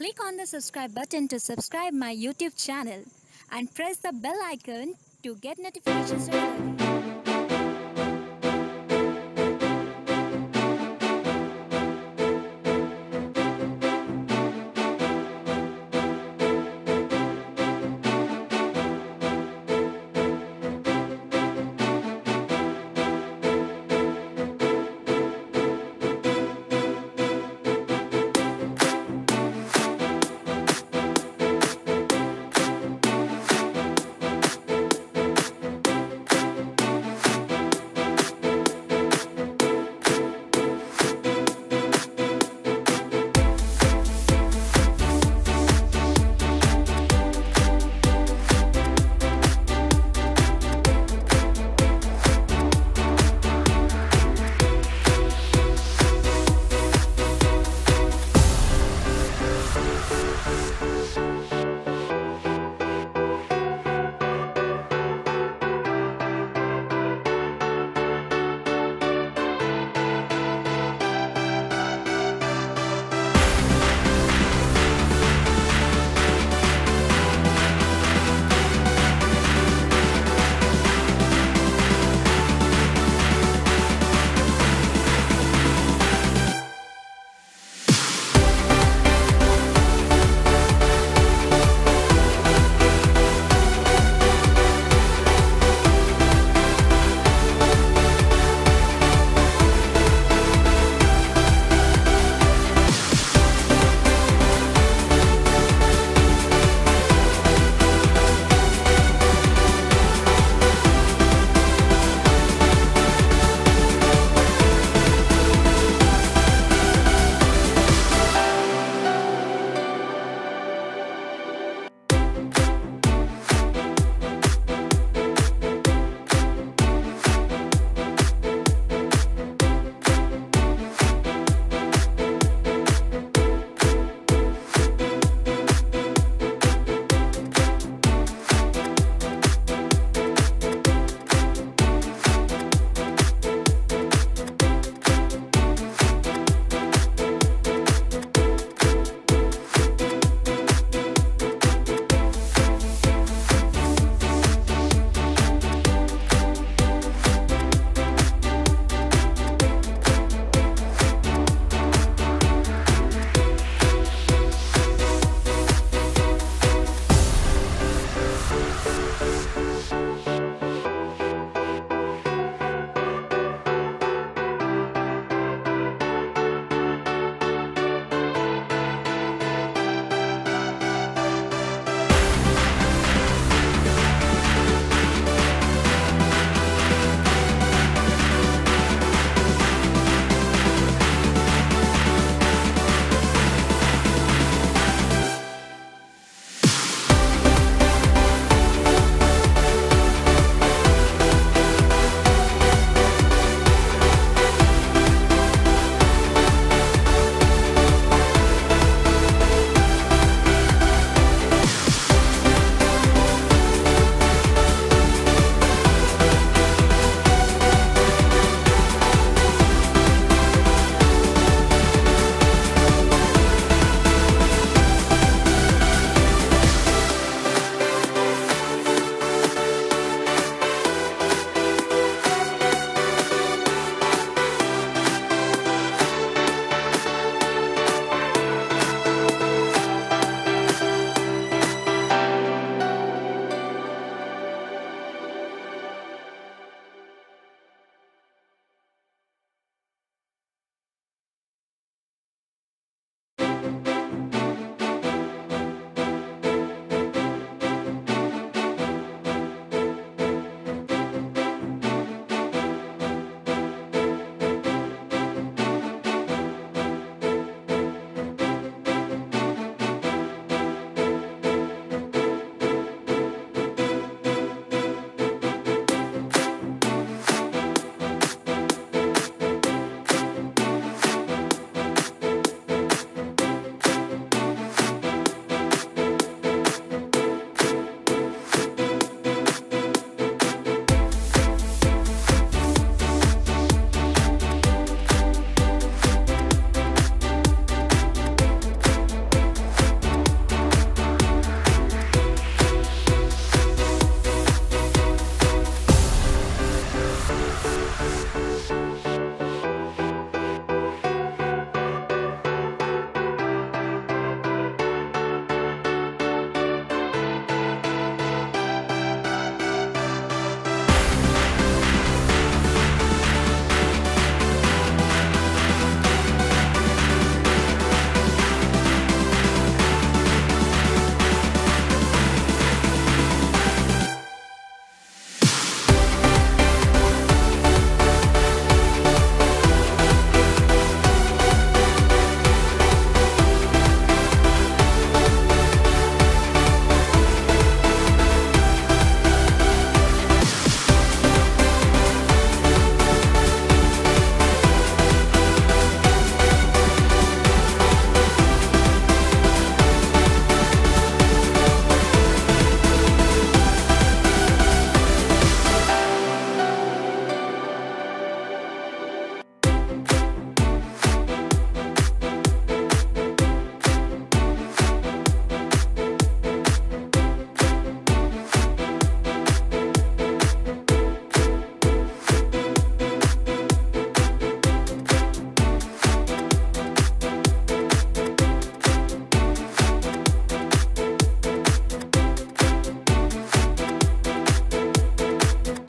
Click on the subscribe button to subscribe my YouTube channel and press the bell icon to get notifications.